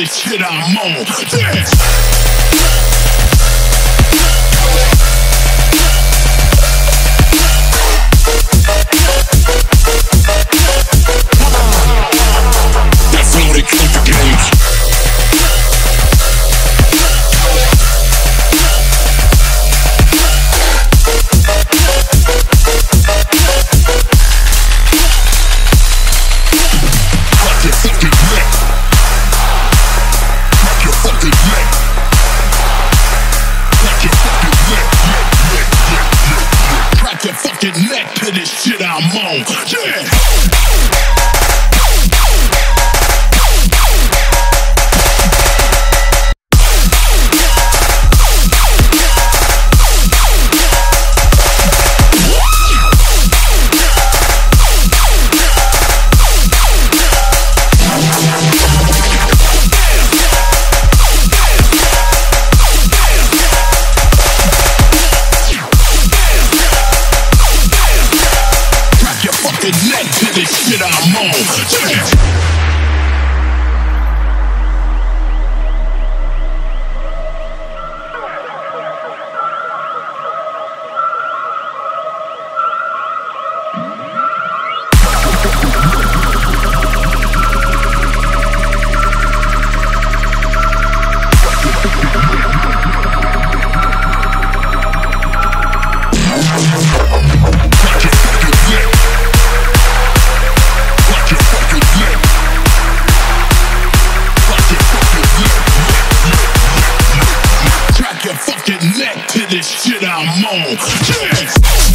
this shit I'm on. This. Fucking your neck, neck, neck to this shit I'm on. Yeah. This shit I'm on. Yeah. this shit I'm on. Yeah.